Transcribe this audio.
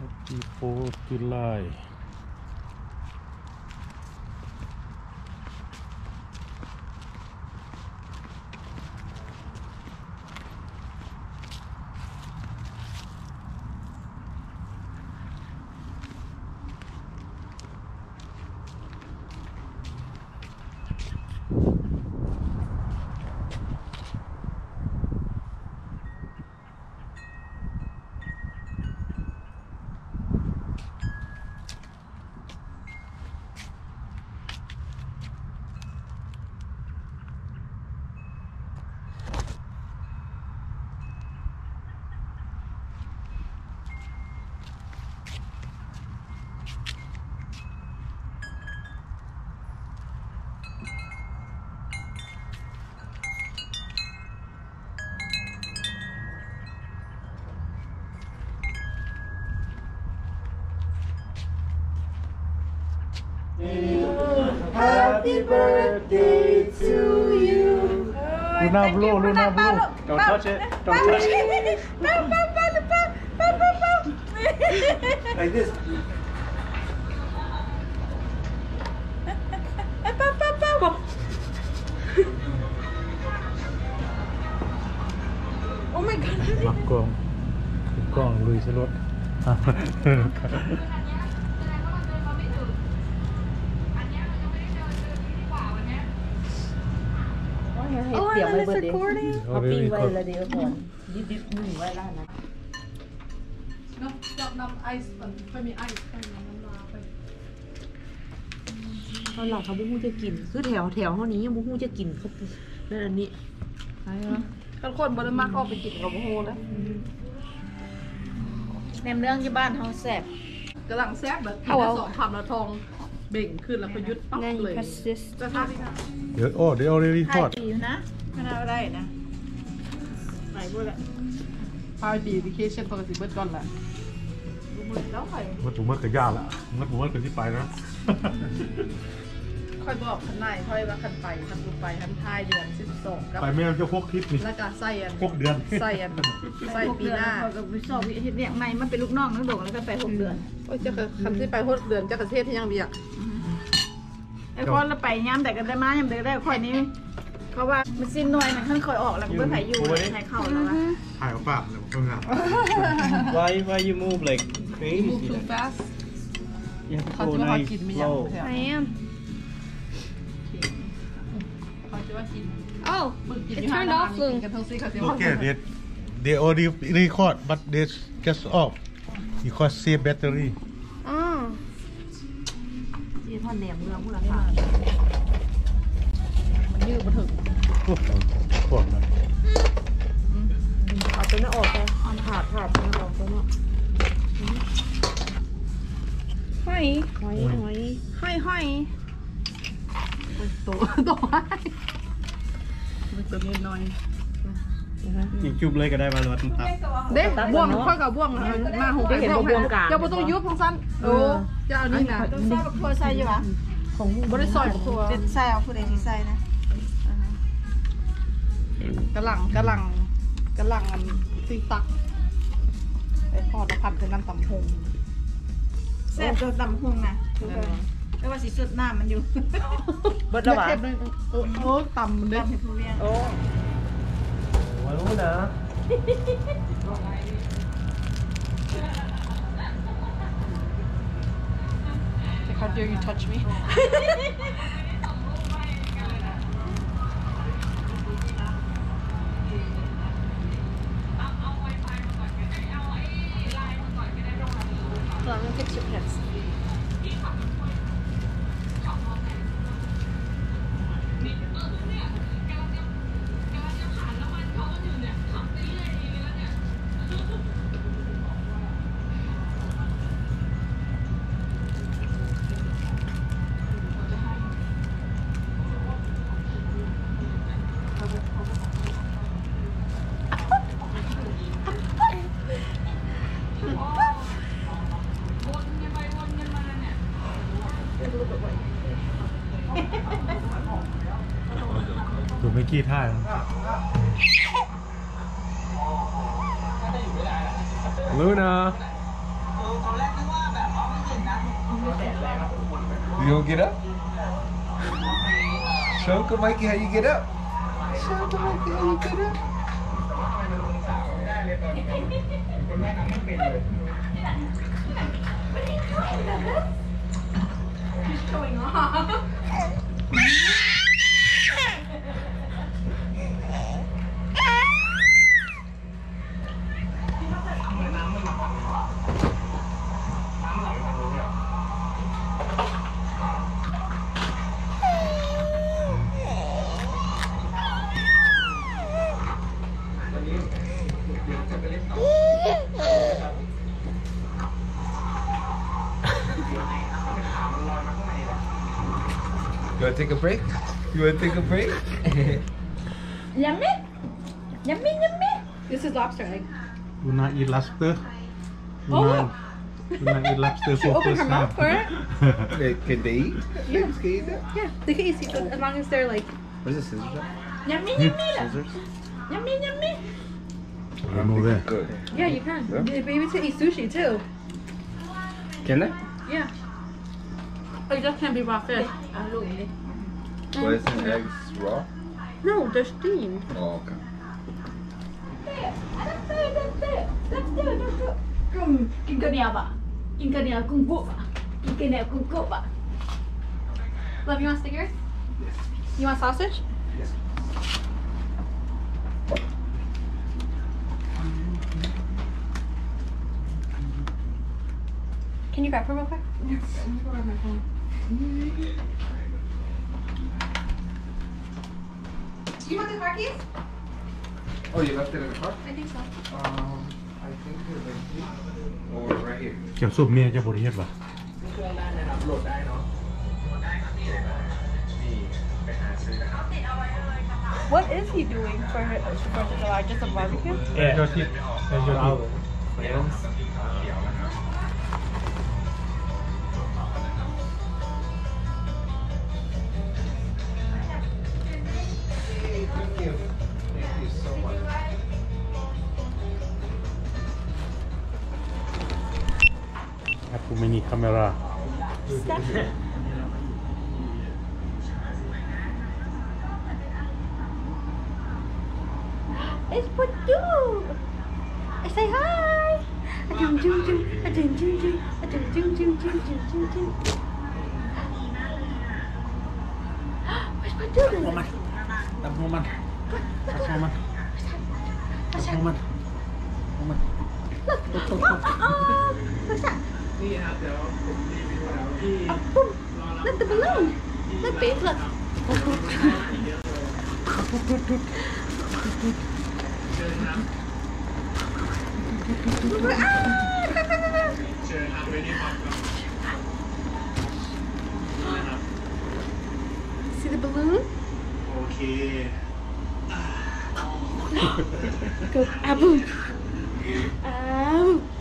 Happy 4th Happy birthday to you. Oh, not Blue, you, Luna, Luna Blue. Don't touch it. Don't touch it. like this. bow, bow, bow, bow. oh my god. Mặt con. Con lùi xe lốt. เตรียม and ไว้ then เบอ it's ร์เดย์ recording เอาปิ้งไว้แล้วเดี๋ยวก่อนดิบดิบๆนึ่งไว้แล้วนะเนาะจับน้ำไอซ์มันค่อยมีไอซ์ค่อยมีน้ำลาไปตอนหลังเขาบุ้งจะกินคือแถวแถวเท่านี้ยังบุ้งจะกินเขานั่นอันนี้ใช่เนาะกันคนบ่ได้มักออกไปกินกับโฮแล้วแหนมเรื่องที่บ้านเขาแซ่บกำลังแซ่บแบบกินได้สองคำแล้วทอง เบ่งขึ้นแล้วก็ยุดป๊อกเลย you press this. จยวงไง Yeah, oh, they already hot. นะมันเอาไรนะไหนกูละพาดีวิเคชันปกติเบิร์ดก่อนละดูมือแล้วค่อย Mất chủ mất cái gà lạ. Mất chủ mất ะค่อยบอกขันไนค่อยว่าขันไปขันกูไปขันท้ายเดือนสิบสองกับไปไม่เอ cho phốc thịt này. แล้วก็ใส่อัน Phốc đường. ส่อันไส่ปีหน้าพอกับวิศวะวิทย์เนี่ยไม่มาเป็นลูกน้องนักโด่แล้วก็ไปหกเดือน โอ้ยจะขันที่ไปหกเดือนจะกระเทศที่ยังเบียก ไอ้คนเราไปย้ำแต่กันได้มาย้ำแต่ก็ได้ค่อยนี้เพราะว่ามันสิ้นหน่วยมันขั้นคอยออกแล้วก็เพื่อไผ่อยู่ไผ่เข้าแล้ววะ ถ่ายเอาปากเลยผมก็งาม Why why you move like move crazy? too like- fast You have to เขา go จะว่า nice กินไม่ยัง slow. ใช่ I am. เขาจะว่ากิน Oh, มึงกิน it อยู่ห้า turned นา off ที soon. กันทั้งสี่เขาจะโอว่าเคเด็ด they already record but they just off because save battery Oh. ที่ท่ อนแหนมเมืองพูดละค่ะมันยืดมาถึงโอ้โหโคตรนะเอาตัวนี้ออกไปเอาขาดขาดตัวนี้ออกตัวนี้ Hi. หอยหอย Hi, hi. ตัวตัวมันตัวนิดหน่อย อีกจุบเลยก็ได้มาลดครับเด็กบ่วงค่อยกับบ่วงมาหูไปบ่วงอย่าบ่ต้องยุบทั้งสั้นโอ้จะเอานี่นะต้องใส่บักทั่วใส่อยู่ปะของบริซอยกับตัวเป็นใส่เอาผู้ใดที่ใส่นะกระหลังกระหลังกระหลังอันตีตักไอ้พอดพันคือน้ำตำหงแซ่บจนตำหุงนะแต่ว่าสีสุดน้ำมันอยู่เบิดแล้ววะเทปนึงโอ้โหตำมันเด้ให้ผู้เรียนโอ้ Wala. Like, how dare you touch me? Look at your pants. ดูไม่กี้ท่ารู้นะ You don't get up? Show Uncle Mikey how you get up. Show Uncle Mikey how you get up. You wanna take a break? You wanna take a break? Yummy Yummy yummy This is lobster egg. Do not eat lobster. Do Oh, not, do not eat lobster She for opened first her mouth for it. time. Wait, can they eat? Yeah. Pigs can eat that? Yeah, they can eat seafood as long as they're like. What is this, scissors? at? Yummy hmm? yummy lah Scissors? Yummy yummy I don't know that. Good. Yeah, you can. Yeah. The babies can eat sushi too. Can I? Yeah. Oh, you just can't be raw fish and lovely. Eh? But isn't eggs raw? No, they're steamed. Oh, okay. Kung kanya ba? Kung kanya kung po ba? Kung kanya kung ko ba? Love, you want stickers? Yes. You want sausage? Yes. Can you grab her real quick? Yes. Do you want the car keys? Oh, you left it in the car? I think so. Um, I think they're right here. Or right here. เกี่ยวซุปเมียจะบริเฮ็ดปะ What is he doing for her for Fourth of July? Just a barbecue? เจ้าที่เจ้า too many camera. It's Putu. I say hi. Adum Look the balloon. Look, babe, look. See the balloon? Okay. Go, abu. Abu. Abu.